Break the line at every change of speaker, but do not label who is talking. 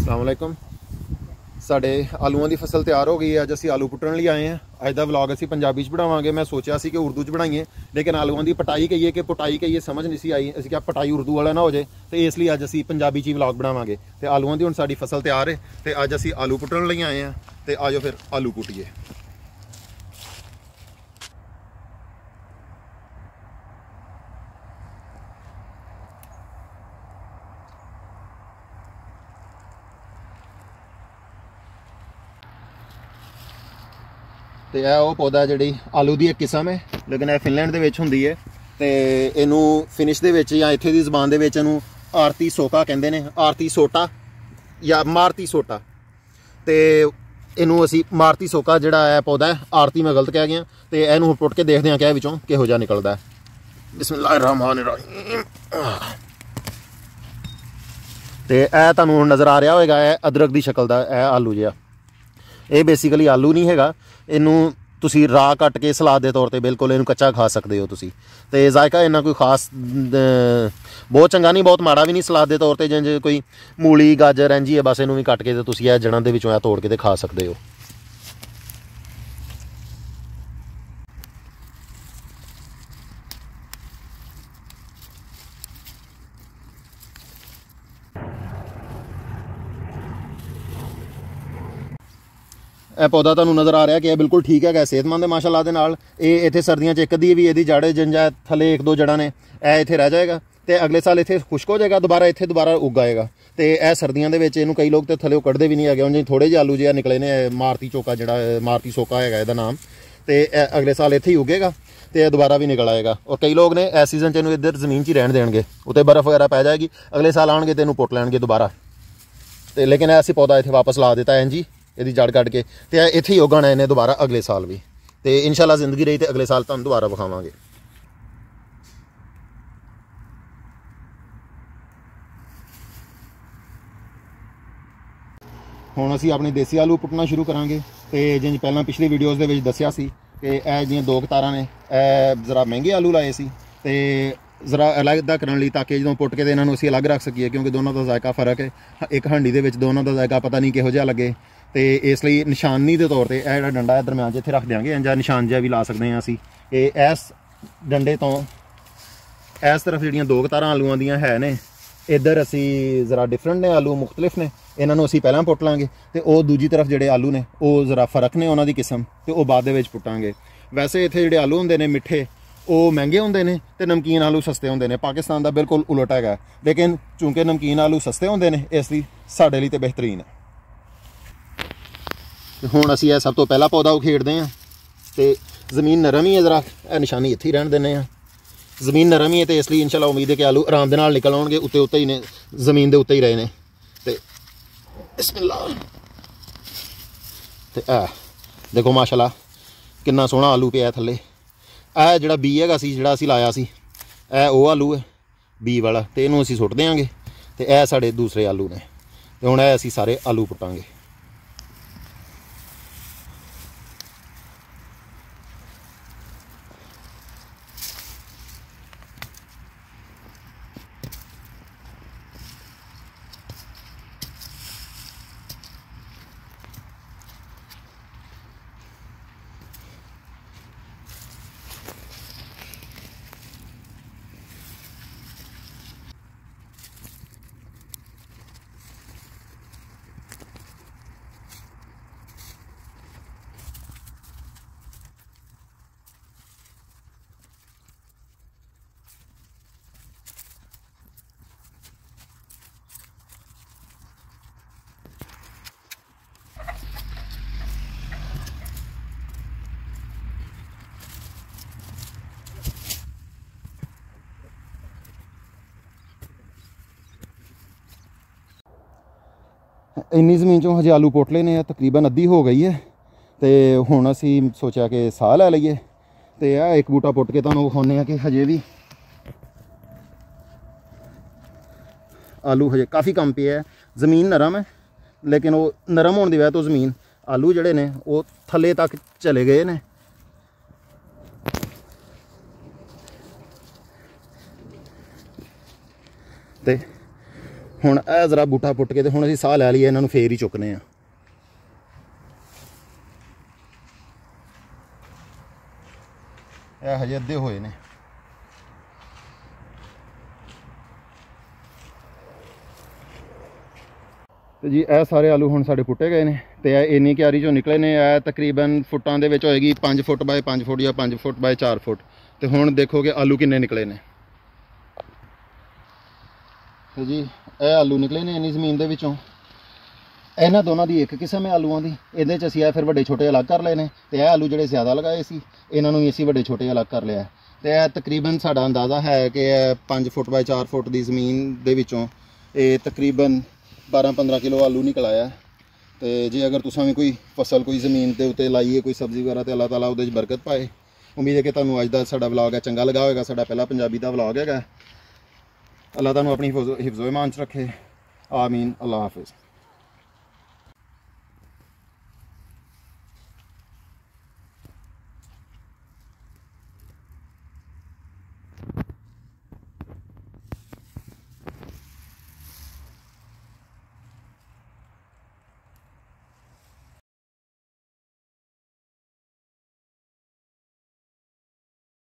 ਅਸਲਾਮ ਅਲੈਕੁਮ। ਸਾਡੇ ਆਲੂਆਂ ਦੀ ਫਸਲ ਤਿਆਰ ਹੋ ਗਈ ਹੈ। ਅੱਜ ਅਸੀਂ ਆਲੂ ਪੁੱਟਣ ਲਈ ਆਏ ਹਾਂ। ਅੱਜ ਦਾ ਵਲੌਗ ਅਸੀਂ ਪੰਜਾਬੀ 'ਚ ਬਣਾਵਾਂਗੇ। ਮੈਂ ਸੋਚਿਆ ਸੀ ਕਿ ਉਰਦੂ 'ਚ ਬਣਾਈਏ, ਲੇਕਿਨ ਆਲੂਆਂ ਦੀ ਪਟਾਈ ਕਹੀਏ ਕਿ ਪਟਾਈ ਕਹੀਏ ਸਮਝ ਨਹੀਂ ਸੀ ਆਈ। ਅਸੀਂ ਕਿਹਾ ਪਟਾਈ ਉਰਦੂ ਵਾਲਾ ਨਾ ਹੋ ਜਾਏ, ਤੇ ਇਸ ਲਈ ਅੱਜ ਅਸੀਂ ਪੰਜਾਬੀ 'ਚ ਹੀ ਵਲੌਗ ਬਣਾਵਾਂਗੇ। ਤੇ ਆਲੂਆਂ ਦੀ ਹੁਣ ਸਾਡੀ ਫਸਲ ਤਿਆਰ ਹੈ। ਤੇ ਅੱਜ ਅਸੀਂ ਆਲੂ ਪੁੱਟਣ ਲਈ ਆਏ ਹਾਂ। ਤੇ ਆਜੋ ਫਿਰ ਆਲੂ ਪੁੱਟੀਏ। ਤੇ ਇਹ ਉਹ ਪੌਦਾ ਜਿਹੜੀ ਆਲੂ ਦੀ ਇੱਕ ਕਿਸਮ ਹੈ, ਲੇਕਿਨ ਇਹ ਫਿਨਲੈਂਡ ਦੇ ਵਿੱਚ ਹੁੰਦੀ ਹੈ ਤੇ ਇਹਨੂੰ ਫਿਨਿਸ਼ ਦੇ ਵਿੱਚ ਜਾਂ ਇੱਥੇ ਦੀ ਜ਼ਬਾਨ ਦੇ ਵਿੱਚ ਇਹਨੂੰ ਆਰਤੀ ਸੋਕਾ ਕਹਿੰਦੇ ਨੇ, ਆਰਤੀ ਸੋਟਾ ਜਾਂ ਮਾਰਤੀ ਸੋਟਾ। ਤੇ ਇਹਨੂੰ ਅਸੀਂ ਮਾਰਤੀ ਸੋਕਾ ਜਿਹੜਾ ਹੈ ਪੌਦਾ ਆਰਤੀ ਮੈਂ ਗਲਤ ਕਹਿ ਗਿਆ, ਤੇ ਇਹਨੂੰ ਪੁੱਟ ਕੇ ਦੇਖਦੇ ਹਾਂ ਕਿ ਇਹ ਵਿੱਚੋਂ ਕਿਹੋ ਜਿਹਾ ਨਿਕਲਦਾ ਹੈ। ਬਿਸਮਿਲ੍ਲਾਹਿਰਰਹਿਮਾਨਿਰਰਹੀਮ। ਤੇ ਇਹ ਤੁਹਾਨੂੰ ਹੁਣ ਨਜ਼ਰ ਆ ਰਿਹਾ ਹੋਵੇਗਾ ਇਹ ਅਦਰਕ ਦੀ ਸ਼ਕਲ ਦਾ, ਇਹ ਆਲੂ ਜਿਹਾ। ਇਹ ਬੇਸਿਕਲੀ ਆਲੂ ਨਹੀਂ ਹੈਗਾ। ਇਹਨੂੰ ਤੁਸੀਂ ਰਾ ਕੱਟ ਕੇ ਸਲਾਦ ਦੇ ਤੌਰ ਤੇ ਬਿਲਕੁਲ ਇਹਨੂੰ ਕੱਚਾ ਖਾ ਸਕਦੇ ਹੋ ਤੁਸੀਂ। ਤੇ ਜ਼ਾਇਕਾ ਇਹਨਾਂ ਕੋਈ ਖਾਸ ਬਹੁਤ ਚੰਗਾ ਨਹੀਂ, ਬਹੁਤ ਮਾੜਾ ਵੀ ਨਹੀਂ ਸਲਾਦ ਦੇ ਤੌਰ ਤੇ ਜਿਵੇਂ ਕੋਈ ਮੂਲੀ, ਗਾਜਰ ਐਂਜੀ ਹੈ ਬਸ ਇਹਨੂੰ ਵੀ ਕੱਟ ਕੇ ਤੇ ਤੁਸੀਂ ਇਹ ਜੜਾਂ ਦੇ ਵਿੱਚੋਂ ਇਹ ਤੋੜ ਕੇ ਤੇ ਖਾ ਸਕਦੇ ਹੋ। ਇਹ ਪੌਦਾ ਤੁਹਾਨੂੰ ਨਜ਼ਰ ਆ ਰਿਹਾ ਕਿ ਇਹ ਬਿਲਕੁਲ ਠੀਕ ਹੈਗਾ, ਸਿਹਤਮੰਦ ਹੈ ਮਾਸ਼ਾਅੱਲਾ ਦੇ ਨਾਲ। ਇਹ ਇੱਥੇ ਸਰਦੀਆਂ 'ਚ ਇੱਕ ਦੀ ਵੀ, ਇਹਦੀ ਜੜ ਜੰਜਾ ਥੱਲੇ ਇੱਕ ਦੋ ਜੜਾਂ ਨੇ, ਇਹ ਇੱਥੇ ਰਹਿ ਜਾਏਗਾ ਤੇ ਅਗਲੇ ਸਾਲ ਇੱਥੇ ਖੁਸ਼ਕ ਹੋ ਜਾਏਗਾ, ਦੁਬਾਰਾ ਇੱਥੇ ਦੁਬਾਰਾ ਉੱਗ ਆਏਗਾ। ਤੇ ਇਹ ਸਰਦੀਆਂ ਦੇ ਵਿੱਚ ਇਹਨੂੰ ਕਈ ਲੋਕ ਤੇ ਥੱਲੇ ਕੱਢਦੇ ਵੀ ਨਹੀਂ ਹੈਗੇ, ਉਂਝ ਥੋੜੇ ਜਿਹੇ ਆਲੂ ਜਿਹਾ ਨਿਕਲੇ ਨੇ ਮਾਰਤੀ ਚੋਕਾ ਜਿਹੜਾ ਮਾਰਤੀ ਸੋਕਾ ਹੈਗਾ ਇਹਦਾ ਨਾਮ। ਤੇ ਇਹ ਅਗਲੇ ਸਾਲ ਇੱਥੇ ਹੀ ਉੱਗੇਗਾ ਤੇ ਇਹ ਦੁਬਾਰਾ ਵੀ ਨਿਕਲ ਆਏਗਾ। ਔਰ ਕਈ ਲੋਕ ਨੇ ਇਸ ਸੀਜ਼ਨ 'ਚ ਇਹਨੂੰ ਇੱਧਰ ਜ਼ਮੀਨ 'ਚ ਹੀ ਰਹਿਣ ਦੇਣਗੇ। ਉੱਤੇ ਬਰਫ਼ ਵਗੈਰਾ ਪੈ ਜਾਏਗੀ, ਅਗਲੇ ਸਾਲ ਆਣਗੇ ਤੇ ਇਹਨੂੰ ਪੁੱਟ ਲੈਣਗੇ ਦੁਬਾਰਾ। ਤੇ ਲੇਕਿਨ ਇਹ ਅਸੀਂ ਪੌਦਾ ਇੱਥੇ ਵਾਪਸ ਲਾ ਦਿੱਤਾ ਹੈ ਜੀ। ਇਹਦੀ ਜੜ ਕੱਢ ਕੇ ਤੇ ਇਹ ਇੱਥੇ ਹੀ ਉਗਣਾ ਇਹਨੇ ਦੁਬਾਰਾ ਅਗਲੇ ਸਾਲ ਵੀ। ਤੇ ਇਨਸ਼ਾਅੱਲਾ ਜ਼ਿੰਦਗੀ ਰਹੀ ਤੇ ਅਗਲੇ ਸਾਲ ਤੁਹਾਨੂੰ ਦੁਬਾਰਾ ਵਿਖਾਵਾਂਗੇ। ਹੁਣ ਅਸੀਂ ਆਪਣੇ ਦੇਸੀ ਆਲੂ ਪੁੱਟਣਾ ਸ਼ੁਰੂ ਕਰਾਂਗੇ ਤੇ ਜਿਵੇਂ ਪਹਿਲਾਂ ਪਿਛਲੀ ਵੀਡੀਓਜ਼ ਦੇ ਵਿੱਚ ਦੱਸਿਆ ਸੀ ਕਿ ਇਹ ਜਿਹੜੀਆਂ ਦੋ ਕਤਾਰਾਂ ਨੇ, ਇਹ ਜ਼ਰਾ ਮਹਿੰਗੇ ਆਲੂ ਲਾਏ ਸੀ ਤੇ ਜ਼ਰਾ ਅਲੱਗ ਕਰਨ ਲਈ ਤਾਂ ਕਿ ਜਦੋਂ ਪੁੱਟ ਕੇ ਤੇ ਇਹਨਾਂ ਨੂੰ ਅਸੀਂ ਅਲੱਗ ਰੱਖ ਸਕੀਏ, ਕਿਉਂਕਿ ਦੋਨਾਂ ਦਾ ਜ਼ਾਇਕਾ ਫ਼ਰਕ ਹੈ। ਇੱਕ ਹਾਂਡੀ ਦੇ ਵਿੱਚ ਦੋਨਾਂ ਦਾ ਜ਼ਾਇਕਾ ਪਤਾ ਨਹੀਂ ਕਿਹੋ ਜਿਹਾ ਲੱਗੇ। ਤੇ ਇਸ ਲਈ ਨਿਸ਼ਾਨੀ ਦੇ ਤੌਰ ਤੇ ਇਹ ਜਿਹੜਾ ਡੰਡਾ ਹੈ ਦਰਮਿਆਨ ਜਿੱਥੇ ਰੱਖ ਦਿਆਂਗੇ ਜਾਂ ਨਿਸ਼ਾਨ ਜਿਹਾ ਵੀ ਲਾ ਸਕਦੇ ਹਾਂ ਅਸੀਂ। ਇਹ ਇਸ ਡੰਡੇ ਤੋਂ ਇਸ ਤਰਫ ਜਿਹੜੀਆਂ ਦੋ ਕਤਾਰਾਂ ਆਲੂਆਂ ਦੀਆਂ ਹੈ ਨੇ, ਇੱਧਰ ਅਸੀਂ ਜ਼ਰਾ ਡਿਫਰੈਂਟ ਨੇ, ਆਲੂ ਮੁxtਲਿਫ ਨੇ, ਇਹਨਾਂ ਨੂੰ ਅਸੀਂ ਪਹਿਲਾਂ ਪੁੱਟ ਲਾਂਗੇ। ਤੇ ਉਹ ਦੂਜੀ ਤਰਫ ਜਿਹੜੇ ਆਲੂ ਨੇ, ਉਹ ਜ਼ਰਾ ਫ਼ਰਕ ਨੇ ਉਹਨਾਂ ਦੀ ਕਿਸਮ, ਤੇ ਉਹ ਬਾਅਦ ਦੇ ਵਿੱਚ ਪੁੱਟਾਂਗੇ। ਵੈਸੇ ਇੱਥੇ ਜਿਹੜੇ ਆਲੂ ਹੁੰਦੇ ਨੇ ਮਿੱਠੇ ਉਹ ਮਹਿੰਗੇ ਹੁੰਦੇ ਨੇ ਤੇ ਨਮਕੀਨ ਆਲੂ ਸਸਤੇ ਹੁੰਦੇ ਨੇ। ਪਾਕਿਸਤਾਨ ਦਾ ਬਿਲਕੁਲ ਉਲਟ ਹੈਗਾ। ਲੇਕਿਨ ਚੂੰਕਿ ਨਮਕੀਨ ਆਲੂ ਸਸਤੇ ਹੁੰਦੇ ਨੇ, ਇਸ ਲਈ ਸਾਡੇ ਲਈ ਤੇ ਬਿਹਤਰੀਨ ਹੈ। ਤੇ ਹੁਣ ਅਸੀਂ ਇਹ ਸਭ ਤੋਂ ਪਹਿਲਾ ਪੌਦਾ ਉਖੇੜਦੇ ਆਂ ਤੇ ਜ਼ਮੀਨ ਨਰਮ ਹੀ ਹੈ ਜ਼ਰਾ, ਇਹ ਨਿਸ਼ਾਨੀ ਇੱਥੇ ਹੀ ਰਹਿਣ ਦਿੰਨੇ ਆ ਜ਼ਮੀਨ ਨਰਮ ਹੀ ਹੈ ਤੇ ਇਸ ਲਈ ਇਨਸ਼ਾਅੱਲਾ ਉਮੀਦ ਹੈ ਕਿ ਆਲੂ ਆਰਾਮ ਦੇ ਨਾਲ ਨਿਕਲ ਆਉਣਗੇ, ਉੱਤੇ ਉੱਤੇ ਹੀ ਨੇ, ਜ਼ਮੀਨ ਦੇ ਉੱਤੇ ਹੀ ਰਹੇ ਨੇ। ਤੇ ਬਿਸਮਿਲ੍ਲਾ ਤੇ ਆ ਦੇਖੋ ਮਾਸ਼ਾਅੱਲਾ, ਕਿੰਨਾ ਸੋਹਣਾ ਆਲੂ ਪਿਆ ਥੱਲੇ। ਇਹ ਜਿਹੜਾ ਬੀ ਹੈਗਾ ਸੀ, ਜਿਹੜਾ ਅਸੀਂ ਲਾਇਆ ਸੀ, ਇਹ ਉਹ ਆਲੂ ਹੈ ਬੀ ਵਾਲਾ, ਤੇ ਇਹਨੂੰ ਅਸੀਂ ਸੁੱਟ ਦੇਾਂਗੇ ਤੇ ਇਹ ਸਾਡੇ ਦੂਸਰੇ ਆਲੂ ਨੇ, ਤੇ ਹੁਣ ਇਹ ਅਸੀਂ ਸਾਰੇ ਆਲੂ ਪੁੱਟਾਂਗੇ। ਇੰਨੀ ਜ਼ਮੀਨ ਚੋਂ ਹਜੇ ਆਲੂ ਪੁੱਟ ਲਏ ਨੇ ਤਕਰੀਬਨ ਅੱਧੀ ਹੋ ਗਈ ਹੈ। ਤੇ ਹੁਣ ਅਸੀਂ ਸੋਚਿਆ ਕਿ ਸਾਹ ਲੈ ਲਈਏ। ਤੇ ਆ ਇੱਕ ਬੂਟਾ ਪੁੱਟ ਕੇ ਤੁਹਾਨੂੰ ਵਿਖਾਉਂਦੇ ਆ ਕਿ ਹਜੇ ਵੀ ਆਲੂ ਹਜੇ ਕਾਫੀ ਕੰਮ ਪਿਆ ਹੈ। ਜ਼ਮੀਨ ਨਰਮ ਹੈ, ਲੇਕਿਨ ਉਹ ਨਰਮ ਹੋਣ ਦੀ ਵਜ੍ਹਾ ਤੋਂ ਜ਼ਮੀਨ, ਆਲੂ ਜਿਹੜੇ ਨੇ, ਉਹ ਥੱਲੇ ਤੱਕ ਚਲੇ ਗਏ ਨੇ। ਤੇ ਹੁਣ ਇਹ ਜ਼ਰਾ ਬੂਟਾ ਪੁੱਟ ਕੇ ਤੇ ਹੁਣ ਅਸੀਂ ਸਾਹ ਲੈ ਲਈਏ, ਇਹਨਾਂ ਨੂੰ ਫੇਰ ਹੀ ਚੁੱਕਨੇ ਆ ਇਹ ਹਜੇ ਅੱਧੇ ਹੋਏ ਨੇ। ਤੇ ਜੀ, ਇਹ ਸਾਰੇ ਆਲੂ ਹੁਣ ਸਾਡੇ ਪੁੱਟੇ ਗਏ ਨੇ ਤੇ ਇਹ ਇੰਨੀ ਕਿਆਰੀ ਚੋਂ ਨਿਕਲੇ ਨੇ, ਇਹ ਤਕਰੀਬਨ ਫੁੱਟਾਂ ਦੇ ਵਿੱਚ ਹੋਏਗੀ 5 ਫੁੱਟ ਬਾਏ 5 ਫੁੱਟ ਜਾਂ 5 ਫੁੱਟ ਬਾਏ 4 ਫੁੱਟ। ਤੇ ਹੁਣ ਦੇਖੋਗੇ ਆਲੂ ਕਿੰਨੇ ਨਿਕਲੇ ਨੇ। ਤੇ ਜੀ ਇਹ ਆਲੂ ਨਿਕਲੇ ਨੇ ਇੰਨੀ ਜ਼ਮੀਨ ਦੇ ਵਿੱਚੋਂ। ਇਹਨਾਂ ਦੋਨਾਂ ਦੀ ਇੱਕ ਕਿਸਮ ਹੈ ਆਲੂਆਂ ਦੀ। ਇਹਦੇ ਚ ਅਸੀਂ ਇਹ ਫਿਰ ਵੱਡੇ ਛੋਟੇ ਅਲੱਗ ਕਰ ਲਏ ਨੇ ਤੇ ਇਹ ਆਲੂ ਜਿਹੜੇ ਜ਼ਿਆਦਾ ਲਗਾਏ ਸੀ, ਇਹਨਾਂ ਨੂੰ ਵੀ ਅਸੀਂ ਵੱਡੇ ਛੋਟੇ ਅਲੱਗ ਕਰ ਲਿਆ। ਤੇ ਇਹ ਤਕਰੀਬਨ ਸਾਡਾ ਅੰਦਾਜ਼ਾ ਹੈ ਕਿ ਇਹ 5 ਫੁੱਟ ਬਾਏ 4 ਫੁੱਟ ਦੀ ਜ਼ਮੀਨ ਦੇ ਵਿੱਚੋਂ ਇਹ ਤਕਰੀਬਨ 12-15 ਕਿਲੋ ਆਲੂ ਨਿਕਲ ਆਇਆ। ਹੈ। ਤੇ ਜੇ ਅਗਰ ਤੁਸੀਂ ਵੀ ਕੋਈ ਫਸਲ, ਕੋਈ ਜ਼ਮੀਨ ਦੇ ਉੱਤੇ ਲਾਈਏ, ਕੋਈ ਸਬਜ਼ੀ ਵਗੈਰਾ ਤੇ ਅੱਲਾਹ ਤਾਲਾ ਉਹਦੇ 'ਚ ਬਰਕਤ ਪਾਏ, ਉਮੀਦ ਹੈ ਕਿ ਤੁਹਾਨੂੰ ਅੱਜ ਦਾ ਸਾਡਾ ਵਲੌਗ ਹੈ ਚੰਗਾ ਲੱਗਾ ਹੋਵੇਗਾ। ਸਾਡਾ ਪਹਿਲਾ ਪੰਜਾਬੀ ਦਾ ਵਲੌਗ ਹੈਗਾ। ਅੱਲਾ ਤੁਹਾਨੂੰ ਆਪਣੀ ਹਿਫਜ਼ੋ ਇਮਾਨ ਚ ਰੱਖੇ। ਆਮੀਨ। ਅੱਲਾ ਹਾਫਿਜ਼।